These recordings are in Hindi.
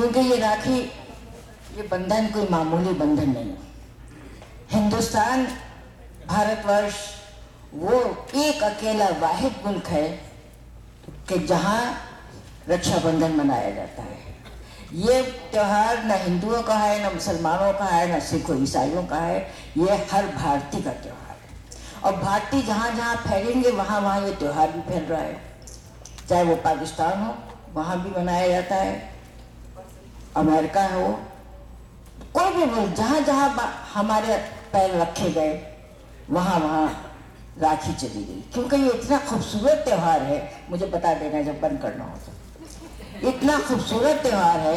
क्योंकि ये राखी ये बंधन कोई मामूली बंधन नहीं हिंदुस्तान, भारतवर्ष, वो एक अकेला वाहिद मुल्क है कि जहाँ रक्षाबंधन मनाया जाता है। ये त्यौहार न हिंदुओं का है, न मुसलमानों का है, न सिखों ईसाइयों का है, ये हर भारतीय का त्यौहार है। और भारतीय जहाँ जहाँ फैलेंगे, वहाँ वहाँ ये त्यौहार भी फैल रहा है। चाहे वो पाकिस्तान हो, वहाँ भी मनाया जाता है। अमेरिका हो कोई भी मुल्क, जहाँ जहाँ हमारे पैर रखे गए, वहाँ वहाँ राखी चली गई। क्योंकि ये इतना खूबसूरत त्यौहार है, मुझे बता देना जब बंद करना हो तो। इतना खूबसूरत त्यौहार है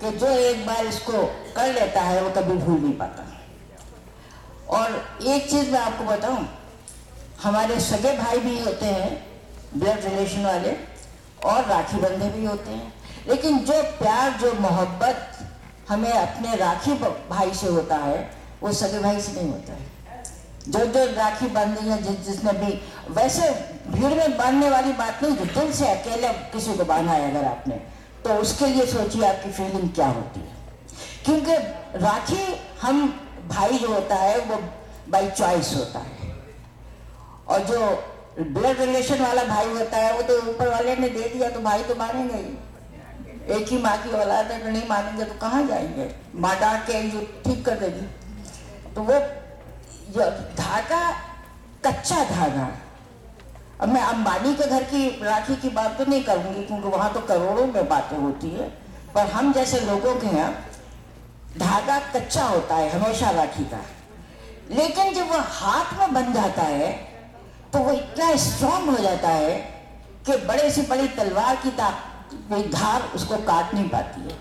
कि जो एक बार इसको कर लेता है, वो कभी भूल नहीं पाता। और एक चीज़ मैं आपको बताऊँ, हमारे सगे भाई भी होते हैं, ब्लड रिलेशन वाले, और राखी बंधे भी होते हैं। लेकिन जो प्यार, जो मोहब्बत हमें अपने राखी भाई से होता है, वो सगे भाई से नहीं होता है। जो जो राखी बांधी है, जिस, जिसने भी, वैसे भीड़ में बांधने वाली बात नहीं, जो दिल से अकेले किसी को बांधा है अगर आपने तो उसके लिए सोचिए आपकी फीलिंग क्या होती है। क्योंकि राखी हम भाई जो होता है, वो बाई चॉइस होता है। और जो ब्लड रिलेशन वाला भाई होता है, वो तो ऊपर वाले ने दे दिया तो भाई तो मानेंगे ही। एक ही माँ की औलाद तो नहीं मानेंगे तो कहाँ जाएँगे? माँ डांट के जो ठीक कर देगी। तो वो धागा, कच्चा धागा। अब मैं अंबानी के घर की राखी की बात तो नहीं करूँगी, क्योंकि वहाँ तो करोड़ों में बातें होती है। पर हम जैसे लोगों के यहाँ, धागा कच्चा होता है, हमेशा राखी का। लेकिन जब वो हाथ में बन जाता है तो वो इतना स्ट्रांग हो जाता है कि बड़े से बड़ी तलवार की धार उसको काट नहीं पाती है।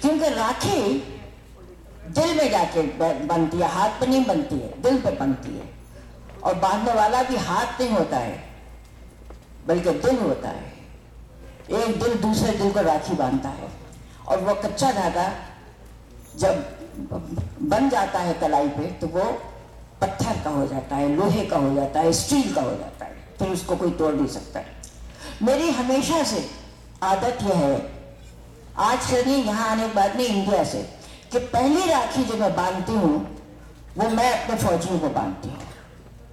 क्योंकि राखी दिल में जाके बनती है, हाथ पे नहीं बनती है, दिल पे बनती है। और बांधने वाला भी हाथ नहीं होता है, बल्कि दिल होता है। एक दिल दूसरे दिल को राखी बांधता है, और वो कच्चा धागा जब बन जाता है कलाई पे तो वो पत्थर का हो जाता है, लोहे का हो जाता है, स्टील का हो जाता है, फिर उसको कोई तोड़ नहीं सकता। मेरी हमेशा से आदत यह है। आज से नहीं यहाँ आने के बाद नहीं इंडिया से कि पहली राखी जो मैं बांधती हूँ, वो मैं अपने फौजियों को बांधती हूँ,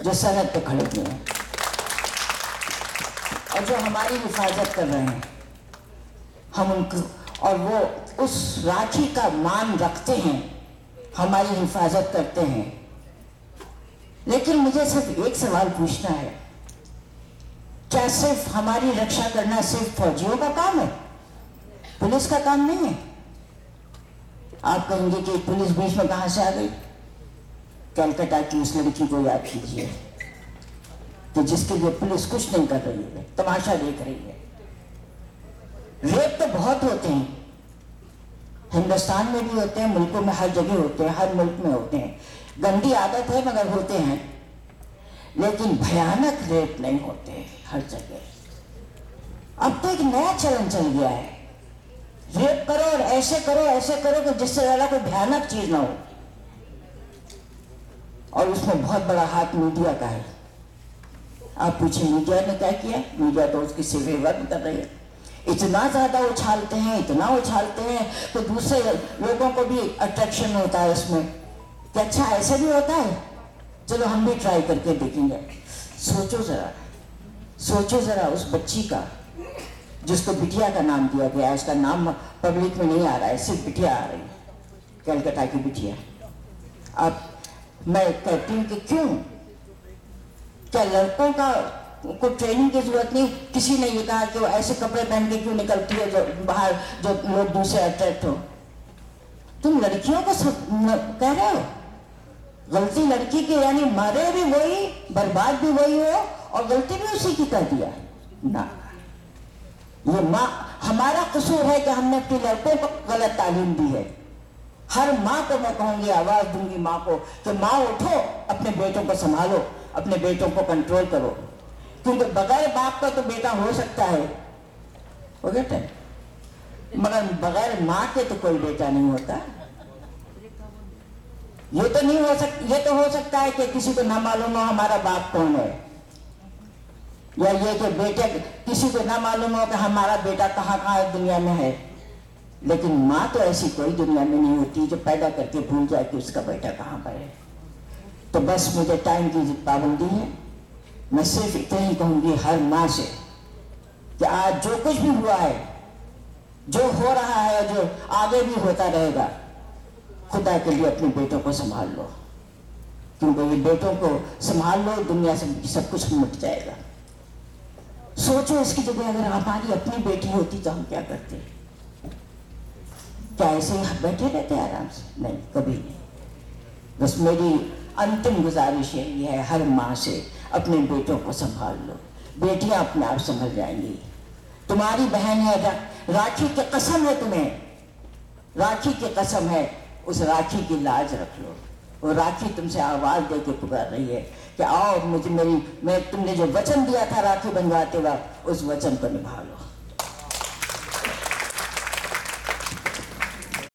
जो सरहद पे खड़े हुए हैं। और जो हमारी हिफाजत कर रहे हैं, हम उनको, और वो उस राखी का मान रखते हैं, हमारी हिफाजत करते हैं। लेकिन मुझे सिर्फ़ एक सवाल पूछना है क्या सिर्फ़ हमारी रक्षा करना सिर्फ़ फौजियों का काम है, पुलिस का काम नहीं है। आप कहेंगे कि पुलिस बीच में कहाँ से आ गई? कलकत्ता की उस लड़की को याद कीजिए कि जिसके लिए पुलिस कुछ नहीं कर रही है, तमाशा देख रही है। रेप तो बहुत होते हैं। हिंदुस्तान में भी होते हैं, मुल्कों में हर जगह होते हैं, हर मुल्क में होते हैं। गंदी आदत है मगर होते हैं। लेकिन भयानक रेप नहीं होते। हर जगह। अब तो एक नया चलन चल गया है। रेप करो और ऐसे करो ऐसे करो कि जिससे ज़्यादा कोई भयानक चीज़ ना हो। और उसमें बहुत बड़ा हाथ मीडिया का है। आप पूछे मीडिया ने क्या किया? मीडिया तो उसकी सेवे वर्ग कर रही है। इतना ज़्यादा उछालते हैं, इतना उछालते हैं तो दूसरे लोगों को भी अट्रैक्शन होता है उसमें। कि अच्छा ऐसे भी होता है? चलो, हम भी ट्राई करके देखेंगे। सोचो जरा। सोचो जरा उस बच्ची का, जिसको बिटिया का नाम दिया गया है, उसका नाम पब्लिक में नहीं आ रहा है, सिर्फ़ बिटिया आ रही है, कलकत्ता की बिटिया। अब मैं कहती हूँ कि क्यों? क्या लड़कों का को ट्रेनिंग की ज़रूरत नहीं? किसी ने ये कहा कि वो ऐसे कपड़े पहन के क्यों निकलती है जो बाहर, जो लोग दूसरे अट्रैक्ट हो? तुम लड़कियों को सब कह रहे हो? गलती लड़की की यानी मारे भी वही, बर्बाद भी वही हो और गलती भी उसी की कर दिया। ना। ये माँ, हमारा कसूर है कि हमने अपने लड़कों को गलत तालीम दी है। हर माँ को मैं कहूँगी, आवाज़ दूँगी माँ को कि माँ, उठो, अपने बेटों को संभालो, अपने बेटों को कंट्रोल करो। क्योंकि बगैर बाप का तो बेटा हो सकता है। हो गया मगर बगैर माँ के तो कोई बेटा नहीं होता। ये तो नहीं हो सकता ये तो हो सकता है कि किसी को ना मालूम हो हमारा बाप कौन है। या ये कि बेटे, किसी को ना मालूम हो कि हमारा बेटा कहाँ कहाँ दुनिया में है। लेकिन माँ तो ऐसी कोई दुनिया में नहीं होती जो पैदा करके भूल जाए कि उसका बेटा कहाँ पर है। तो बस मुझे टाइम की पाबंदी है। मैं सिर्फ़ इतना ही कहूँगी हर माँ से कि आज जो कुछ भी हुआ है, जो हो रहा है, जो आगे भी होता रहेगा, खुदा के लिए अपने बेटों को संभाल लो। क्योंकि बेटों को संभाल लो, दुनिया से सब कुछ मिट जाएगा। सोचो इसकी जगह अगर हमारी अपनी बेटी होती तो हम क्या करते? क्या ऐसे ही बैठे रहते आराम से? नहीं कभी नहीं। बस मेरी अंतिम गुजारिश यही है हर माँ से अपने बेटों को संभाल लो। बेटियाँ अपने आप संभल जाएँगी। तुम्हारी बहन है रा, राखी की कसम है तुम्हें। राखी की कसम है उस राखी की लाज रख लो। वो राखी तुमसे आवाज़ दे के पुकार रही है कि आओ मुझे मेरी, मैं तुमने जो वचन दिया था राखी बनवाते वक्त, उस वचन को निभा लो